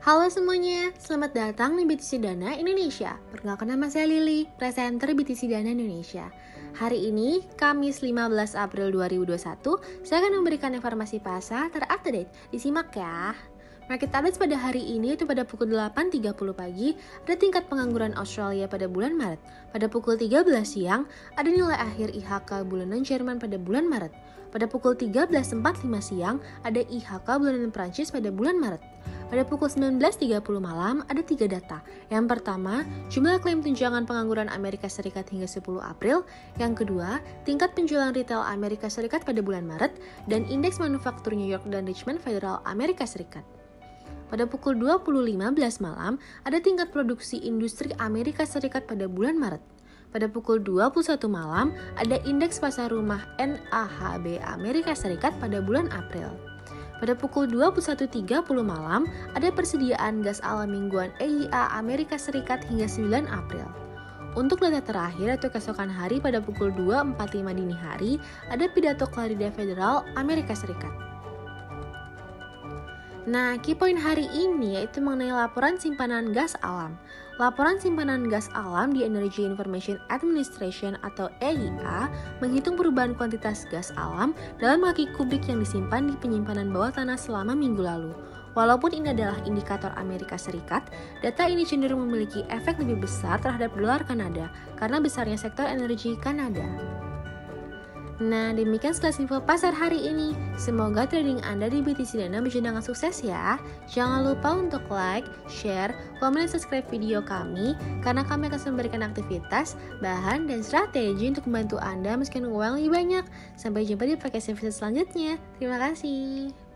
Halo semuanya, selamat datang di BTC Dana Indonesia. Perkenalkan nama saya Lili, presenter BTC Dana Indonesia. Hari ini, Kamis 15 April 2021, saya akan memberikan informasi pasar terupdate. Disimak ya. Market updates pada hari ini itu pada pukul 8.30 pagi ada tingkat pengangguran Australia pada bulan Maret. Pada pukul 13 siang ada nilai akhir IHK bulanan Jerman pada bulan Maret. Pada pukul 13.45 siang ada IHK bulanan Prancis pada bulan Maret. Pada pukul 19.30 malam ada tiga data. Yang pertama, jumlah klaim tunjangan pengangguran Amerika Serikat hingga 10 April. Yang kedua, tingkat penjualan retail Amerika Serikat pada bulan Maret. Dan indeks manufaktur New York dan Richmond Federal Amerika Serikat. Pada pukul 20.15 malam, ada tingkat produksi industri Amerika Serikat pada bulan Maret. Pada pukul 21 malam, ada indeks pasar rumah NAHB Amerika Serikat pada bulan April. Pada pukul 21.30 malam, ada persediaan gas alam mingguan EIA Amerika Serikat hingga 9 April. Untuk data terakhir atau keesokan hari pada pukul 2.45 dini hari, ada pidato Clarida Federal Amerika Serikat. Nah, key point hari ini yaitu mengenai laporan simpanan gas alam. Laporan simpanan gas alam di Energy Information Administration atau EIA menghitung perubahan kuantitas gas alam dalam kaki kubik yang disimpan di penyimpanan bawah tanah selama minggu lalu. Walaupun ini adalah indikator Amerika Serikat, data ini cenderung memiliki efek lebih besar terhadap dolar Kanada karena besarnya sektor energi Kanada. Nah, demikian sekilas info pasar hari ini. Semoga trading Anda di BTC Dana berjalan dengan sukses ya. Jangan lupa untuk like, share, komen, dan subscribe video kami karena kami akan memberikan aktivitas, bahan, dan strategi untuk membantu Anda meskipun uang lebih banyak. Sampai jumpa di pakai service selanjutnya. Terima kasih.